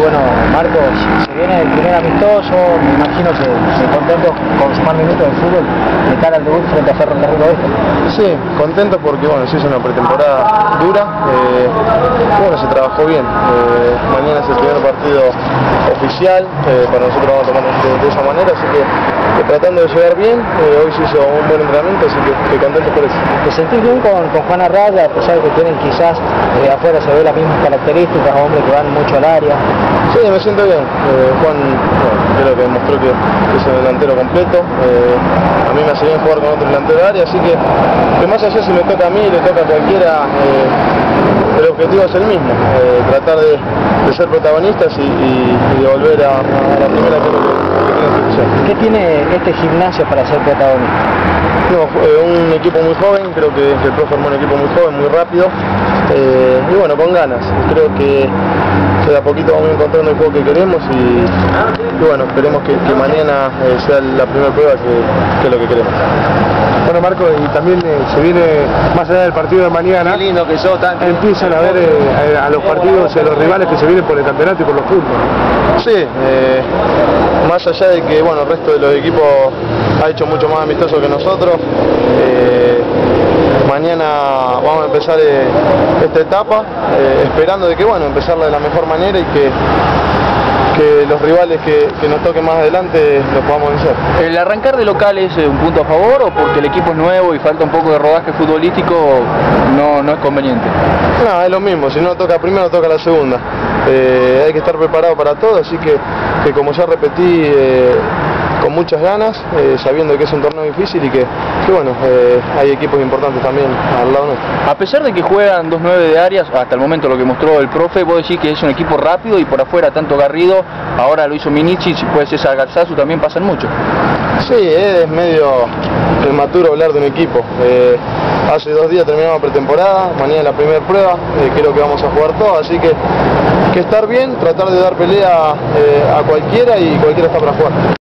bueno, Marcos, se viene el primer amistoso, me imagino que, contento con sumar minutos de fútbol de cara al debut frente a Ferro Carril Oeste. Sí, contento porque bueno, se hizo una pretemporada dura, eh, bueno, se trabajó bien. Eh, mañana es el primer partido oficial, eh, para nosotros vamos a tomar de, de esa manera, así que tratando de llegar bien, eh, hoy se hizo un buen entrenamiento, así que, que contento por eso. ¿Te sentís bien con, con Juan Arraya, a pesar de que tienen quizás eh, afuera se ve las mismas características, hombres que van mucho al área? Sí, me siento bien. Eh, Juan bueno, creo que demostró que, que es un delantero completo. Eh, a mí me hace bien jugar con otro delantero de área, así que, que más allá si me toca a mí, le toca a cualquiera, eh, el objetivo es el mismo, tratar de, de ser protagonistas y, y- y de volver a, a la primera que es lo que, lo que tiene que ser. ¿Qué tiene este gimnasio para ser protagonista? No, fue un equipo muy joven, creo que, el profe armó un equipo muy joven, muy rápido eh, y bueno, con ganas. Creo que de a poquito vamos encontrando el juego que queremos y, y bueno, esperemos que, que mañana eh, sea la primera prueba que, que es lo que queremos. Bueno, Marco, y también eh, se viene, más allá del partido de mañana, lindo que tan empiezan a ver eh, a, a los partidos y a los rivales que se vienen por el campeonato y por los puntos. Sí, más allá de que bueno, el resto de los equipos ha hecho mucho más amistoso que nosotros, eh, mañana vamos a empezar eh, esta etapa eh, esperando de que bueno, empezarla de la mejor manera y que, que los rivales que, que nos toquen más adelante los podamos vencer. ¿El arrancar de local es eh, un punto a favor o porque el equipo es nuevo y falta un poco de rodaje futbolístico no, no es conveniente? No, es lo mismo, si no toca primero toca la segunda. Eh, hay que estar preparado para todo, así que, que como ya repetí, con muchas ganas, eh, sabiendo que es un torneo difícil y que, que bueno, eh, hay equipos importantes también al lado nuestro. A pesar de que juegan dos nueve de áreas, hasta el momento lo que mostró el profe, vos decís que es un equipo rápido y por afuera tanto Garrido, ahora lo hizo Minichi, si puede ser Garzazu, también pasan mucho. Sí, es medio prematuro hablar de un equipo. Eh, hace dos días terminamos pretemporada, mañana la primera prueba, creo que vamos a jugar todo, así que, que estar bien, tratar de dar pelea a cualquiera y cualquiera está para jugar.